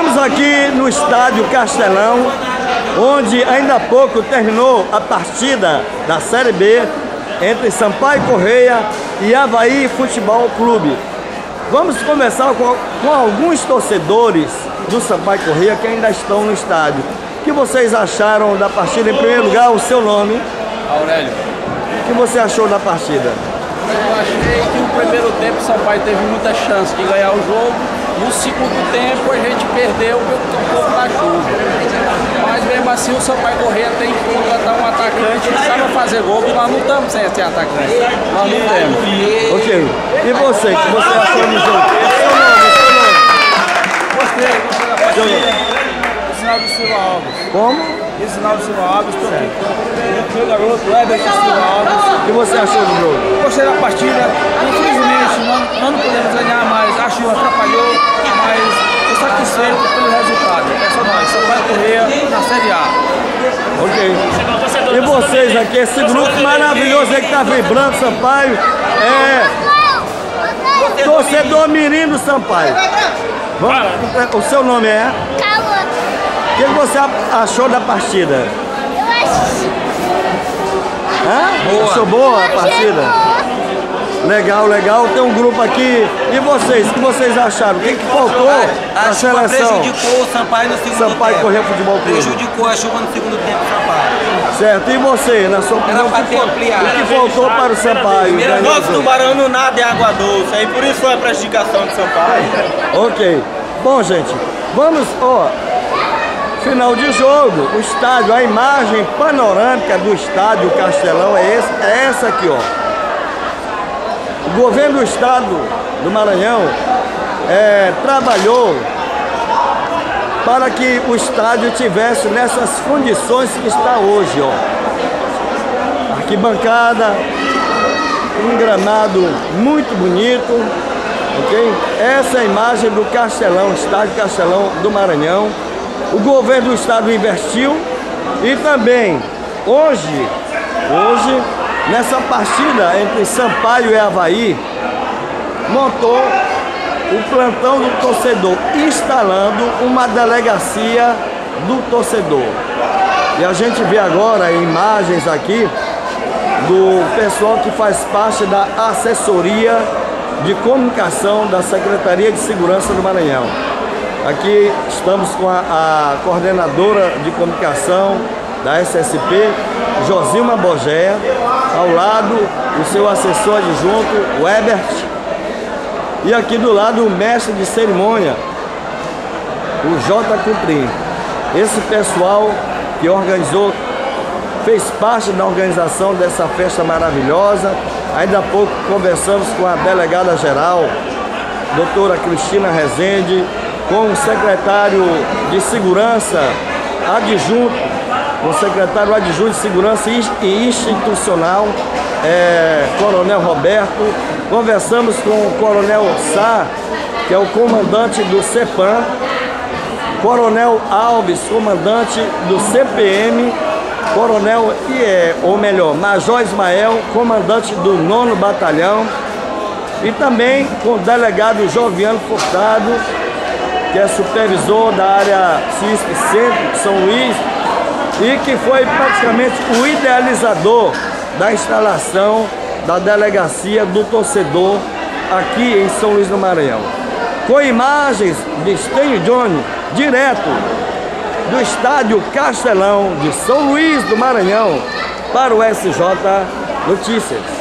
Estamos aqui no estádio Castelão, onde ainda há pouco terminou a partida da Série B entre Sampaio Correia e Havaí Futebol Clube. Vamos conversar com, com alguns torcedores do Sampaio Correia que ainda estão no estádio. O que vocês acharam da partida? Em primeiro lugar, o seu nome. Aurélio. O que você achou da partida? Eu achei que no primeiro tempo o Sampaio teve muita chance de ganhar o jogo. No segundo tempo a gente perdeu um pouco da chuva. Mas mesmo assim o Sampaio Correia tem que contratar um atacante que saiba fazer gol, e nós não estamos sem esse atacante. Nós não temos. Ok. E você? Que você achou do jogo? Seu nome, seu nome. Gostei, gostei da partida. Sinal do Silva Alves. Como? Sinal do Silva Alves, estou aqui meu garoto, Everton Silva Alves. O que você achou do jogo? Gostei da partida. Infelizmente, nós, nós não podemos ganhar mais. A chuva atrapalhou, mas estou satisfeito pelo resultado. É só nós. Só vai correr na Série A. Ok. E vocês aqui, esse grupo maravilhoso aí que tá vibrando, Sampaio. É. Torcedor Mirim do Sampaio. Vamos, o seu nome é? Calma. O que você achou da partida? Eu acho. Hã? Achou boa a partida? Legal, legal. Tem um grupo aqui. E vocês? O que vocês acharam? O que, que faltou na A seleção? prejudicou o Sampaio no segundo Sampaio tempo. Correia Futebol Clube. Prejudicou a chuva no segundo tempo, Sampaio. Certo. E você, na sua opinião, o que, ampliado. o que faltou para o Sampaio? ganhar o Nosso jogo? tubarão não nada é água doce, aí por isso foi a prejudicação de Sampaio. Ok. Bom, gente, vamos, ó. Final de jogo, o estádio, a imagem panorâmica do estádio Castelão é, esse, é essa aqui, ó. O governo do estado do Maranhão é, trabalhou para que o estádio tivesse nessas condições que está hoje, ó. Arquibancada, um gramado muito bonito, ok? Essa é a imagem do Castelão, estádio Castelão do Maranhão. O governo do estado investiu e também hoje, hoje, nessa partida entre Sampaio e Havaí, montou o plantão do torcedor, instalando uma delegacia do torcedor. E a gente vê agora imagens aqui do pessoal que faz parte da assessoria de comunicação da Secretaria de Segurança do Maranhão. Aqui estamos com a, a coordenadora de comunicação da SSP, Josilma Bogéia, ao lado o seu assessor adjunto, o Ebert, e aqui do lado o mestre de cerimônia, o J. Cuprim. Esse pessoal que organizou fez parte da organização dessa festa maravilhosa. Ainda há pouco conversamos com a delegada geral, doutora Cristina Rezende, com o secretário de Segurança adjunto, o secretário adjunto de Segurança e Institucional, é, Coronel Roberto. Conversamos com o Coronel Sá, que é o comandante do CEPAM, Coronel Alves, comandante do CPM, Coronel, é, ou melhor, Major Ismael, comandante do 9 Batalhão, e também com o delegado Joviano Furtado, que é supervisor da área CISP Centro de São Luís, e que foi praticamente o idealizador da instalação da delegacia do torcedor aqui em São Luís do Maranhão. Com imagens de Stênio Johnny, direto do estádio Castelão de São Luís do Maranhão para o SJ Notícias.